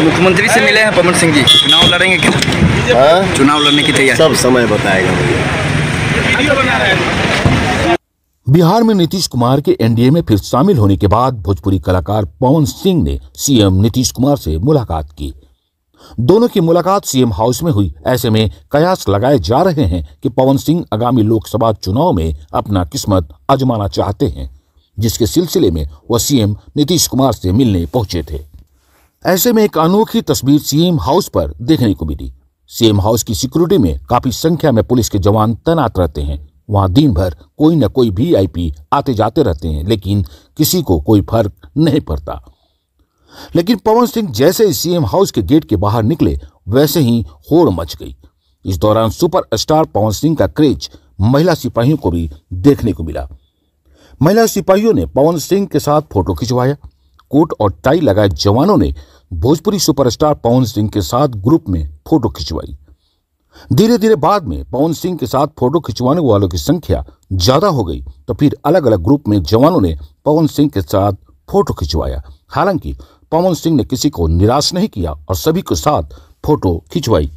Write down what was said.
मुख्यमंत्री से मिले हैं पवन सिंह जी। चुनाव लड़ेंगे क्या? हाँ? चुनाव लड़ने की तैयारी। सब समय बताएगा मुझे। बिहार में नीतीश कुमार के एनडीए में फिर शामिल होने के बाद भोजपुरी कलाकार पवन सिंह ने सीएम नीतीश कुमार से मुलाकात की। दोनों की मुलाकात सीएम हाउस में हुई। ऐसे में कयास लगाए जा रहे हैं कि पवन सिंह आगामी लोकसभा चुनाव में अपना किस्मत आजमाना चाहते हैं जिसके सिलसिले में वह सीएम नीतीश कुमार से मिलने पहुँचे थे। ऐसे में एक अनोखी तस्वीर सीएम हाउस पर देखने को मिली। सीएम हाउस की सिक्योरिटी में काफ़ी संख्या में पुलिस के जवान तैनात रहते हैं। वहाँ दिन भर कोई न कोई भी वीआईपी आते जाते रहते हैं, लेकिन किसी को कोई फ़र्क नहीं पड़ता। लेकिन पवन सिंह जैसे ही सीएम हाउस के गेट के बाहर निकले, वैसे ही होड़ मच गई। इस दौरान सुपर स्टार पवन सिंह का क्रेज महिला सिपाहियों को भी देखने को मिला। महिला सिपाहियों ने पवन सिंह के साथ फ़ोटो खिंचवाया। कोट और टाई लगाए जवानों ने भोजपुरी सुपरस्टार पवन सिंह के साथ ग्रुप में फ़ोटो खिंचवाई। धीरे धीरे बाद में पवन सिंह के साथ फ़ोटो खिंचवाने वालों की संख्या ज़्यादा हो गई तो फिर अलग अलग ग्रुप में जवानों ने पवन सिंह के साथ फ़ोटो खिंचवाया। हालाँकि पवन सिंह ने किसी को निराश नहीं किया और सभी के साथ फ़ोटो खिंचवाई।